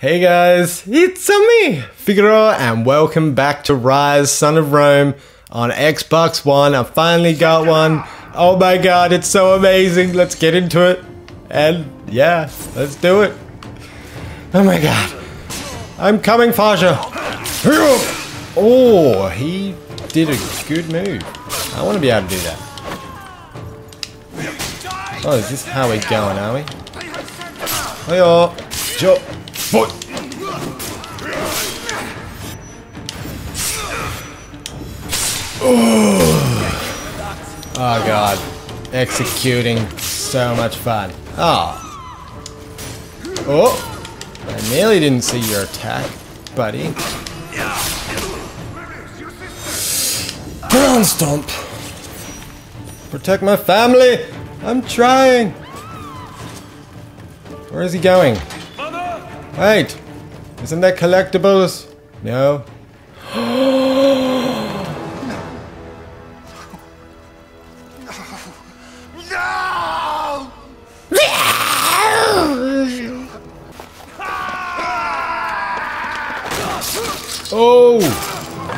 Hey guys, it's me, Figaro, and welcome back to Ryse Son of Rome on Xbox One. I finally got one. Oh my god, it's so amazing. Let's get into it. And yeah, let's do it. Oh my god. I'm coming, Fahza. Oh, he did a good move. I want to be able to do that. Oh, is this how we're going, are we? Hiya. Jump. Foot. Oh, oh god. Executing. So much fun. Oh. Oh. I nearly didn't see your attack, buddy. Ground stomp. Protect my family. I'm trying. Where is he going? Wait. Isn't that collectibles? No. No! Oh!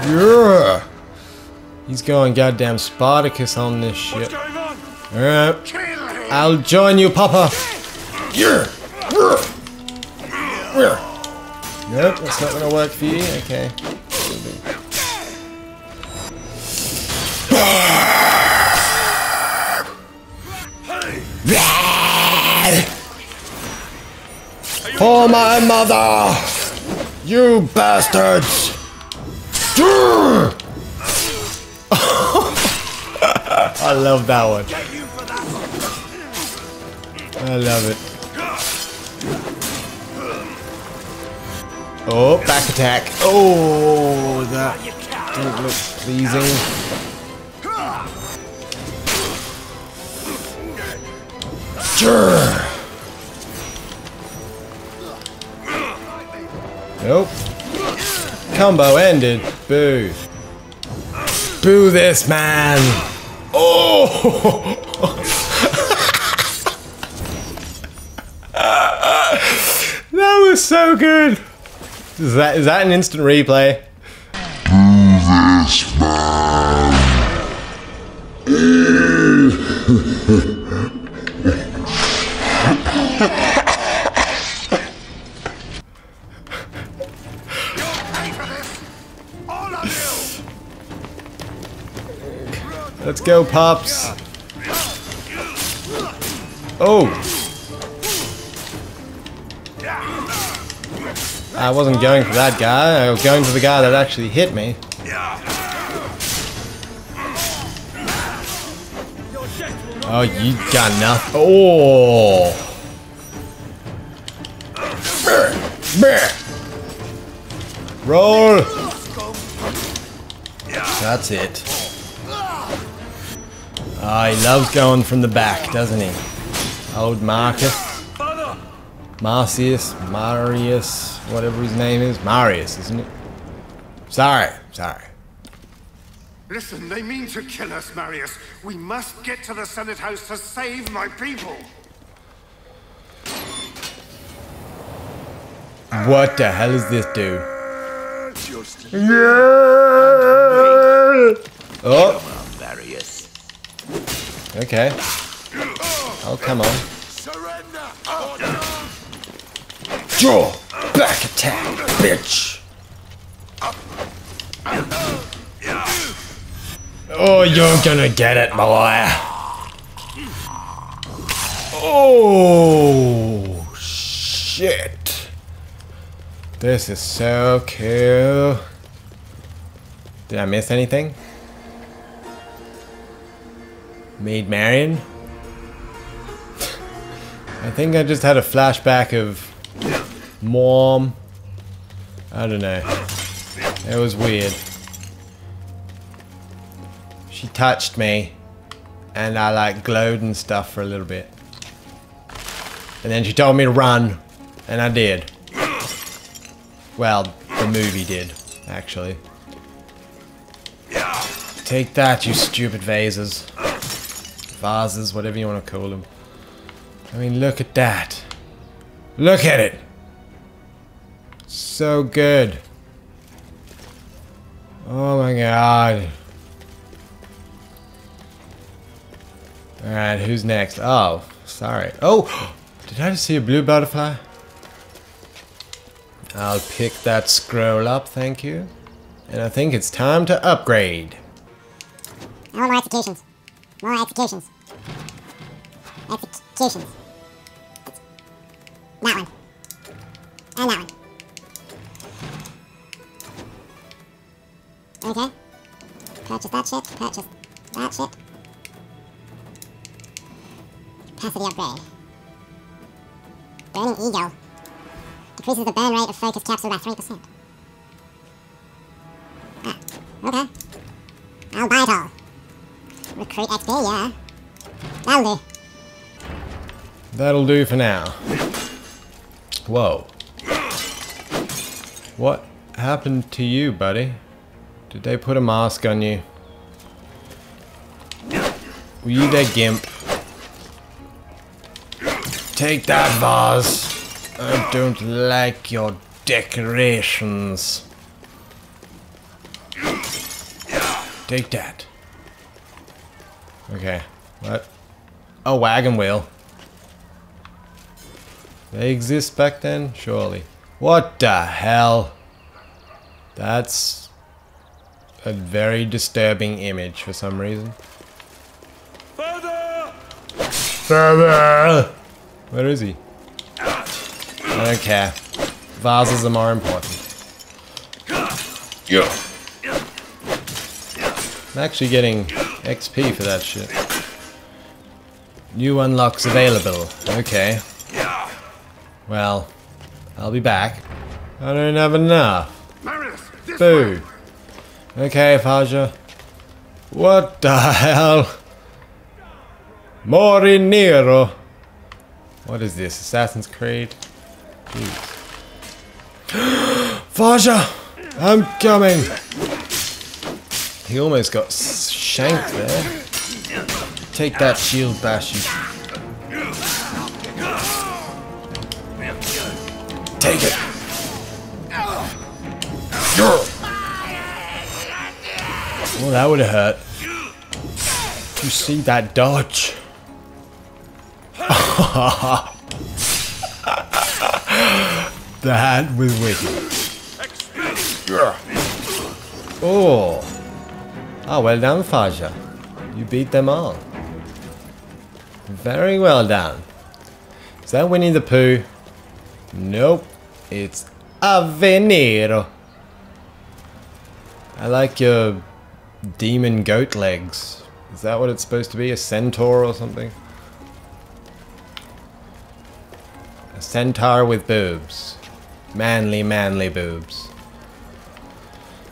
Yeah! He's going goddamn Spartacus on this shit. Alright. I'll join you, Papa! Yeah! Nope, that's not gonna work for you. Okay. For my mother! You bastards! I love that one. I love it. Oh, back attack. Oh, that didn't look pleasing. Sure. Nope. Combo ended. Boo. Boo this man. Oh! that was so good. Is that is that an instant replay? Pay this! All! Let's go, pops. Oh. I wasn't going for that guy. I was going for the guy that actually hit me. Oh, you got nothing. Oh. Roll. That's it. Ah, he loves going from the back, doesn't he? Old Marcus. Marcius, Marius, whatever his name is. Marius, isn't it? Sorry, sorry. Listen, they mean to kill us, Marius. We must get to the Senate House to save my people. What the hell is this dude? Just Oh, Marius. okay. Oh, come on. Draw! Back attack, bitch! Oh, you're gonna get it, boy! Oh, shit. This is so cool. Did I miss anything? Maid Marion? I think I just had a flashback of mom. I don't know. It was weird. She touched me and I like glowed and stuff for a little bit. And then she told me to run and I did. Well, the movie did, actually. Take that, you stupid vases. Vases, whatever you want to call them. I mean, look at that. Look at it. So good. Oh my god. Alright, who's next? Oh, sorry. Oh! Did I just see a blue butterfly? I'll pick that scroll up, thank you. And I think it's time to upgrade. Want more executions. More executions. Executions. That one. Shit. Purchase that shit. Capacity upgrade. Burning Eagle. Decreases the burn rate of focus capsule by 3%. Ah, okay. I'll buy it all. Recruit XP, yeah. That'll do. That'll do for now. Whoa. What happened to you, buddy? Did they put a mask on you? Were you their gimp? Take that vase. I don't like your decorations. Take that. Okay. What? A wagon wheel. They exist back then? Surely. What the hell? That's a very disturbing image for some reason. Father! Father! Where is he? I don't care. Vases are more important. Yeah. I'm actually getting XP for that shit. New unlocks available. Okay. Well, I'll be back. I don't have enough. Marius, this Boo. Okay, Fahza. What the hell? Morinero. What is this? Assassin's Creed? Jeez. Fahza! I'm coming! He almost got shanked there. Take that shield bash. Take it! Well, that would have hurt. You see that dodge? That was wicked. Oh. Oh, well done, Fahza. You beat them all. Very well done. Is that Winnie the Pooh? Nope. It's Aveniro. I like your demon goat legs. Is that what it's supposed to be? A centaur or something? Centaur with boobs. Manly, manly boobs.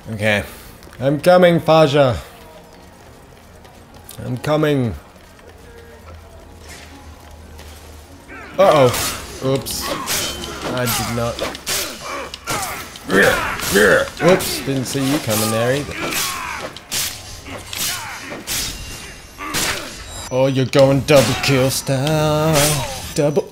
Okay. I'm coming, Fahza. I'm coming. Uh-oh. Oops. I did not. Oops, didn't see you coming there either. Oh, you're going double kill style. Double.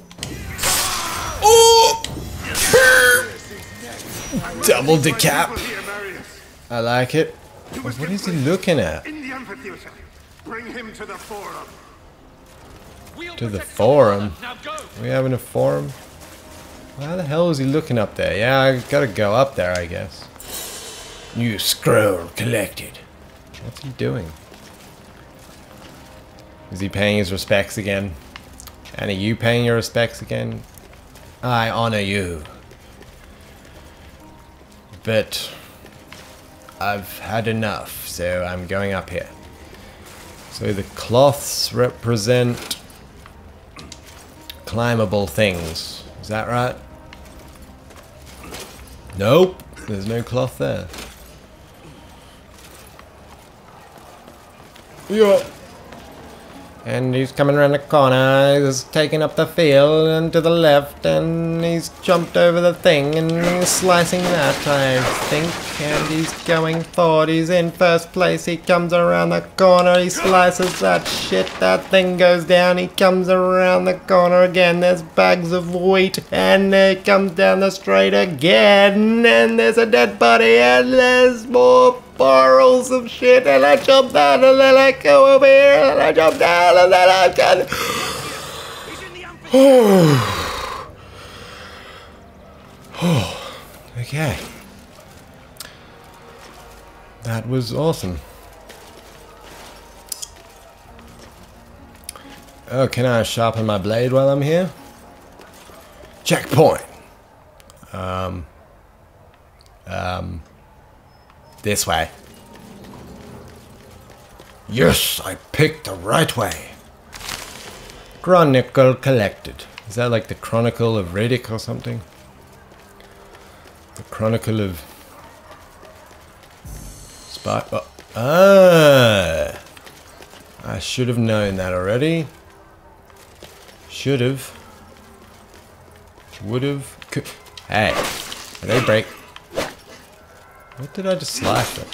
Double decap. Over here, Marius. I like it. What is he looking at? In the amphitheater. Bring him to the forum. To the forum? we having a forum? Why the hell is he looking up there? Yeah, I gotta go up there, I guess. New scroll collected. What's he doing? Is he paying his respects again? And are you paying your respects again? I honor you. But I've had enough, so I'm going up here. So the cloths represent climbable things. Is that right? Nope. There's no cloth there. Yeah. And he's coming around the corner, he's taking up the field and to the left, and he's jumped over the thing and slicing that, I think. And he's going forward, he's in first place, he comes around the corner, he slices that shit, that thing goes down, he comes around the corner again, there's bags of wheat, and he comes down the straight again, and there's a dead body, and there's more barrels of shit, and I jump down, and then I go over here, and I jump down, and then I can. okay. That was awesome. Oh, can I sharpen my blade while I'm here? Checkpoint. Um. Um. This way. Yes, I picked the right way. Chronicle collected. Is that like the Chronicle of Riddick or something? The Chronicle of... Spy... Oh. Ah! I should have known that already. Should have. Would have. Hey. They break. What did I just slash them?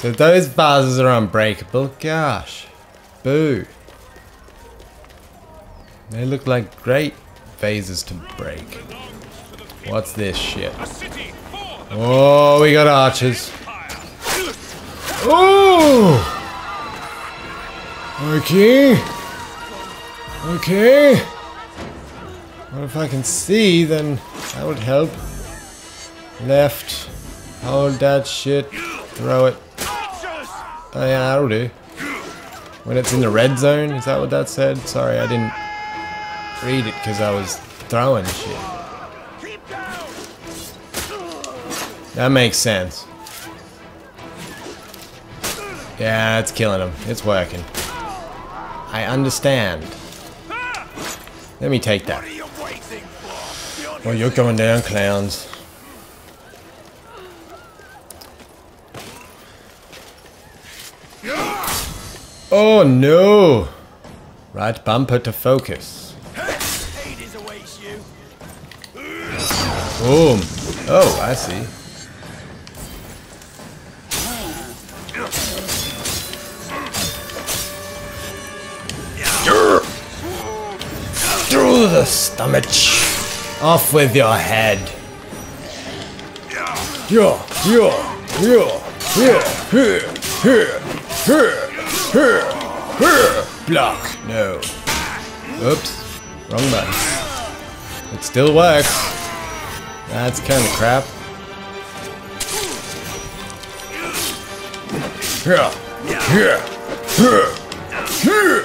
So those vases are unbreakable. Gosh. Boo. They look like great vases to break. What's this shit? Oh, we got archers. Oh! Okay. Okay. Well, if I can see, then that would help. Left. Hold that shit. Throw it. Oh yeah, that'll do. When it's in the red zone, is that what that said? Sorry, I didn't read it because I was throwing shit. That makes sense. Yeah, it's killing him. It's working. I understand. Let me take that. Well, you're going down, clowns. Oh no! Right bumper to focus. Boom. Oh, I see. Through the stomach. Off with your head. Yeah, yeah, yeah, yeah, here, here, here, Block. No. Oops. Wrong button. It still works. That's kind of crap. Here, here, here.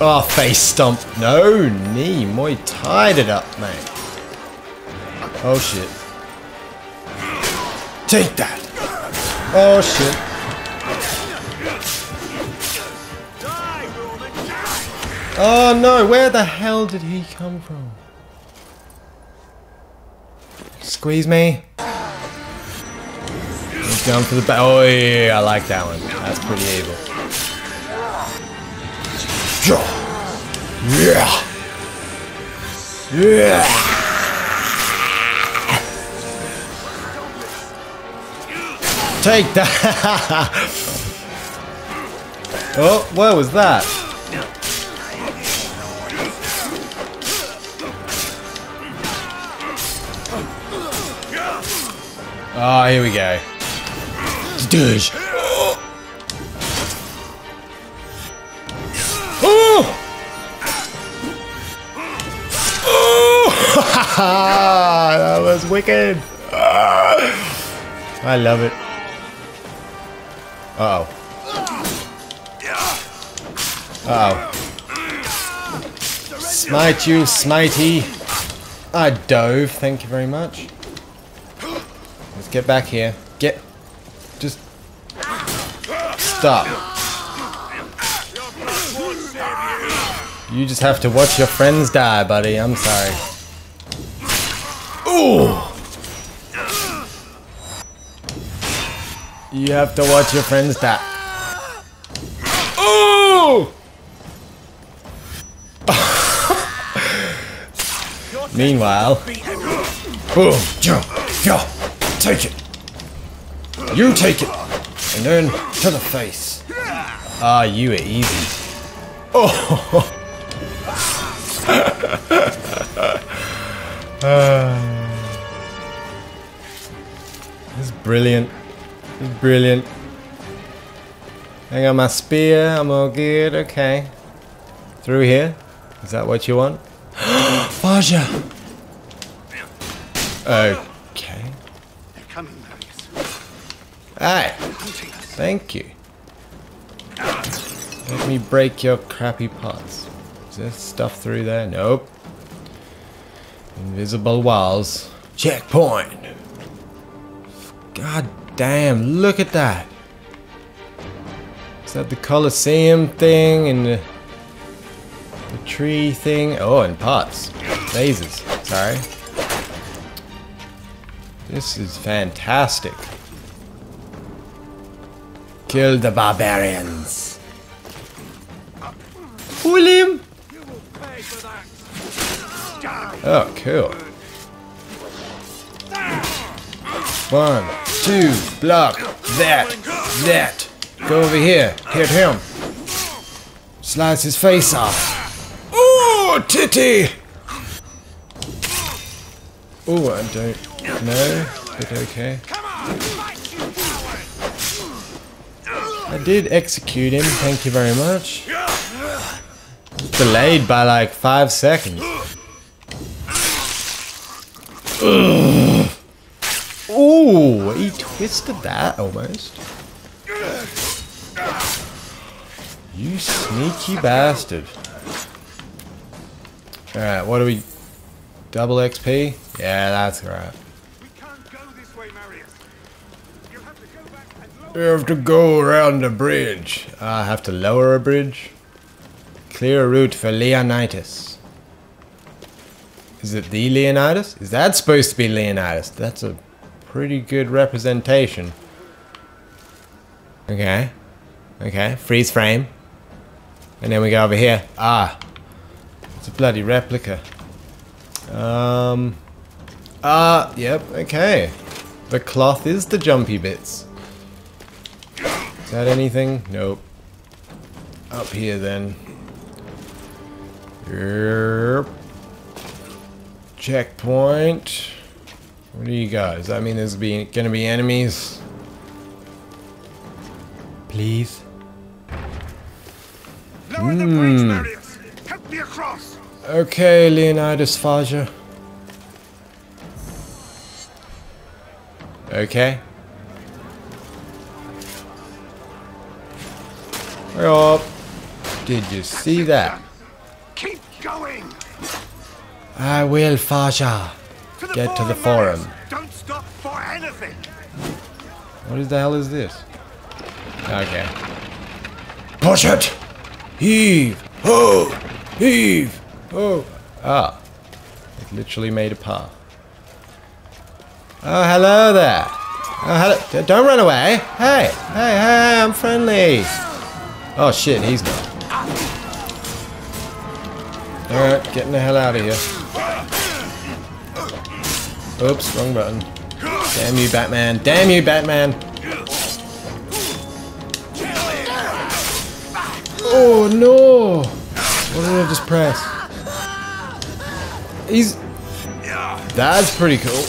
Oh, face stomp. No, knee. Muay tied it up, mate. Oh, shit. Take that. Oh, shit. Oh, no. Where the hell did he come from? Squeeze me. He's going for the back. Oh, yeah, I like that one. That's pretty evil. Yeah. Yeah. Take that. oh, where was that? Oh, here we go. Douche. Oh! Oh! that was wicked. Ah! I love it. Uh oh. Uh oh. Smite you, smitey. I dove, thank you very much. Let's get back here. Get. Just. Stop. You just have to watch your friends die, buddy. I'm sorry. Ooh! You have to watch your friends die. Oh! Meanwhile, boom, jump, yeah, take it. You take it, and then to the face. Ah, you are easy. Oh. This is brilliant. Brilliant. I got my spear. I'm all good. Okay. Through here. Is that what you want? Fahza. Okay. They're coming, Marius. Thank you. Let me break your crappy pots. Is there stuff through there? Nope. Invisible walls. Checkpoint. God damn, look at that. Is that the Colosseum thing and the, the tree thing? Oh, and pots. Vases. Sorry. This is fantastic. Kill the barbarians. William. Oh, cool. One, two, block, that, that. Go over here, hit him. Slice his face off. Ooh, titty! Ooh, I don't know, but okay. I did execute him, thank you very much. Delayed by like five seconds. Ugh. Ooh, he twisted that almost. You sneaky bastard. Alright, what do we... Double XP? Yeah, that's right. We have to go around the bridge. I have to lower a bridge. Clear a route for Leonidas. Is it the Leonidas? Is that supposed to be Leonidas? That's a pretty good representation. Okay. Okay. Freeze frame. And then we go over here. Ah. It's a bloody replica. Um. Ah, yep, okay. The cloth is the jumpy bits. Is that anything? Nope. Up here then. Checkpoint. What do you got? Does that mean there's be, gonna be enemies? Please? Lower the bridge, hmm. Marius. Help me across. Okay, Leonidas Fahza. Okay. Oh, did you see that? Keep going. I will, Fahza. To the Get to the forum. Don't stop for anything. What is the hell is this? Okay. Push it! Heave! Oh! Heave! Oh! Ah. It literally made a path. Oh, hello there! Oh, hello. D- Don't run away! Hey! Hey, hey, I'm friendly! Oh shit, he's not. Alright, getting the hell out of here. Oops, wrong button. Damn you, Batman. Damn you, Batman. Oh no! What did I just press? He's. That's pretty cool.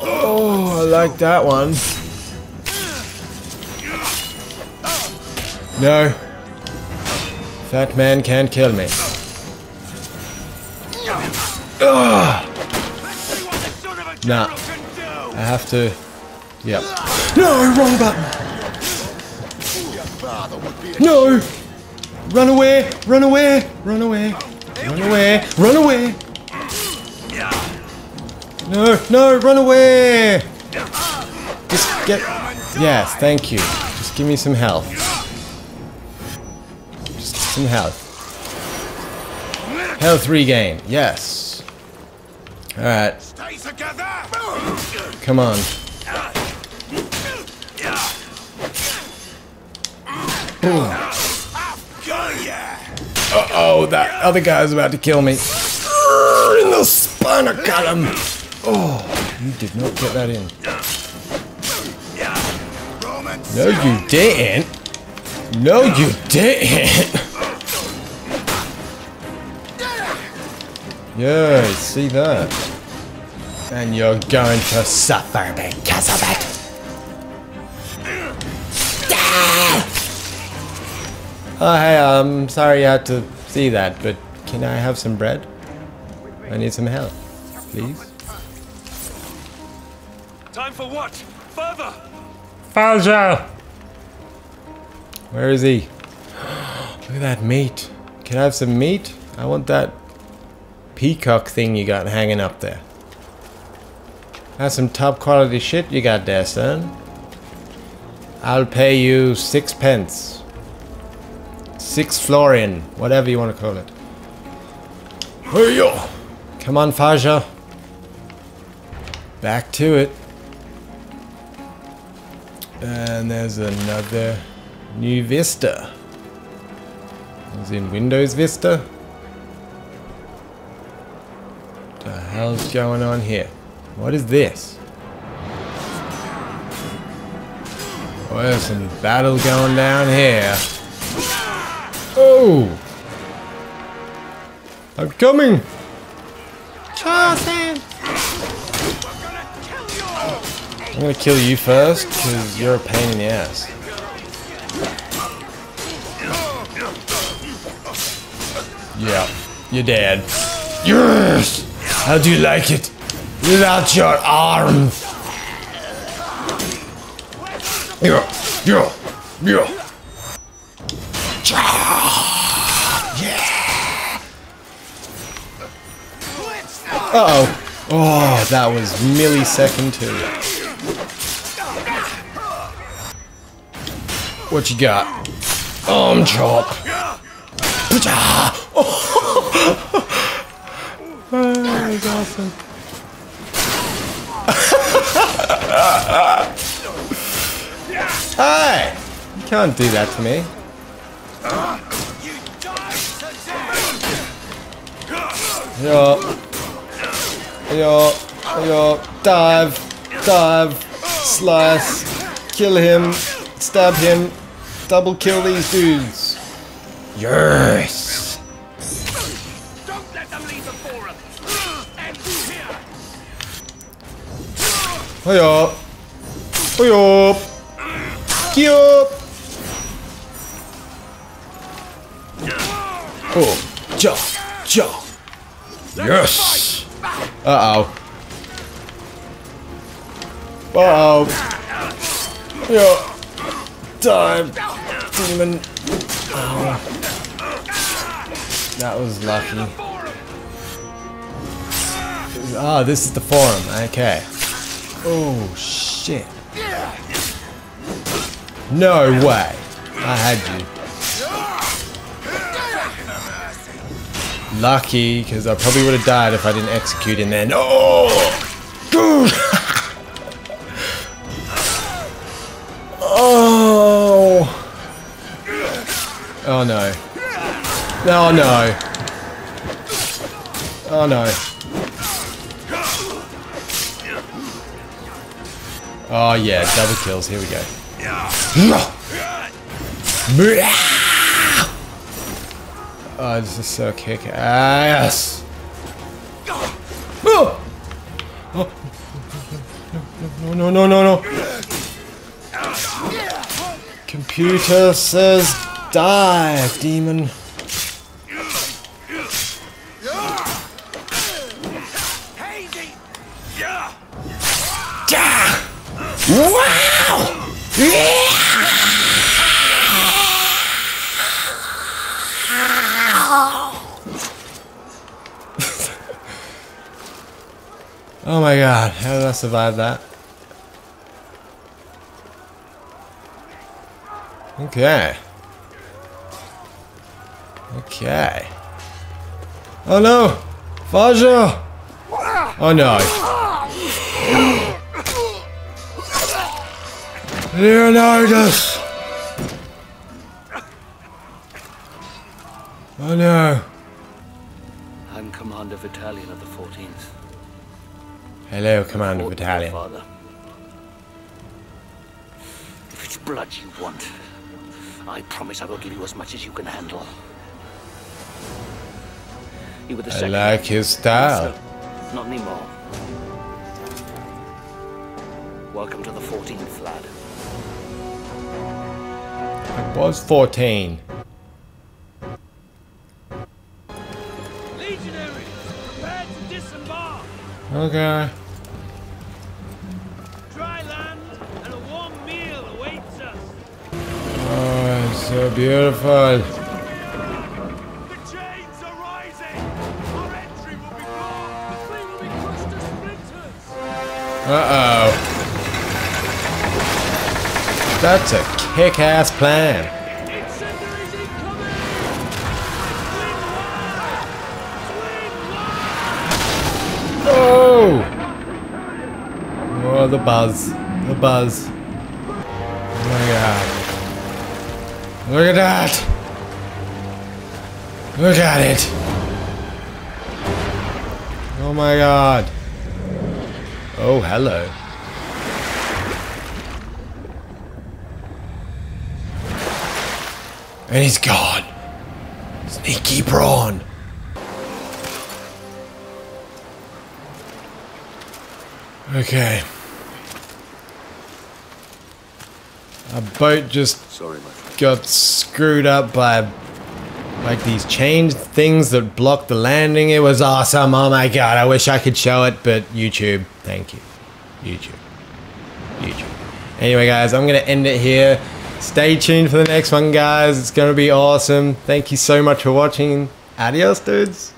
Oh, I like that one. No. Fat man can't kill me. Ugh. Nah. I have to. Yep. No, wrong button. No! Run away! Run away! Run away! Run away! Run away! No! No! Run away! Just get. Yes, thank you. Just give me some health. Just some health. Health regain. Yes. All right. Stay together. Come on. Uh oh, that other guy's about to kill me. In the spinal column. Oh, you did not get that in. No, you didn't. No, you didn't. Yeah, see that. And you're going to suffer because of it. Ah! Oh, hey, I'm sorry you had to see that, but can I have some bread? I need some help, please. Time for what? Further! Falja! Where is he? Look at that meat. Can I have some meat? I want that peacock thing you got hanging up there. That's some top quality shit you got there, son. I'll pay you six pence. Six florin, whatever you want to call it. Hey-yo. Come on, Fahza. Back to it. And there's another new Vista. Is in Windows Vista? The hell's going on here? What is this? Oh, there's some battle going down here. Oh! I'm coming! Charleston! I'm gonna kill you first, because you're a pain in the ass. Yeah, you're dead. Yes! How do you like it? Without your arms! Yeah, yeah, yeah. Uh-oh. Oh, that was millisecond two. What you got? Arm chop. Was awesome. Hey! You can't do that to me. Yeah. Yo, yo, dive, dive, slice, kill him, stab him, double kill these dudes. Yes. Hiya. Hiya. Hiya. Oh, ja, ja. Yes. Uh oh. Uh oh. Yeah. Dive. Demon. Ow. That was lucky. Ah, this is the forum. Okay. Oh, shit. No way. I had you. Lucky, because I probably would have died if I didn't execute him then. Oh! Oh! Oh no. Oh no. Oh no. Oh yeah, double kills. Here we go. Oh, this is so kick ass. Oh! Oh. No, no, no, no, no. Computer says die, demon. Oh my god, how did I survive that? Okay. Okay. Oh no! Fahza! Oh no. Leonidas! Oh no. I'm Commander Vitallion of the 14th. Hello, Commander Fought Battalion. Father. If it's blood you want, I promise I will give you as much as you can handle. You were the I second. like his style. So, not anymore. Welcome to the 14th, lad. I was 14. Legionaries, prepare to disembark. Okay. To splinters. Uh-oh. That's a kick-ass plan. Incendiaries incoming. Swing wide. Swing wide. Oh! Oh, the buzz. The buzz. Look at that! Look at it! Oh my god. Oh, hello. And he's gone. Sneaky prawn. Okay. A boat just Sorry, my. Got screwed up by like these chained things that blocked the landing. It was awesome. Oh my god, I wish I could show it, but YouTube, thank you. YouTube. YouTube. Anyway, guys, I'm going to end it here. Stay tuned for the next one, guys. It's going to be awesome. Thank you so much for watching. Adios, dudes.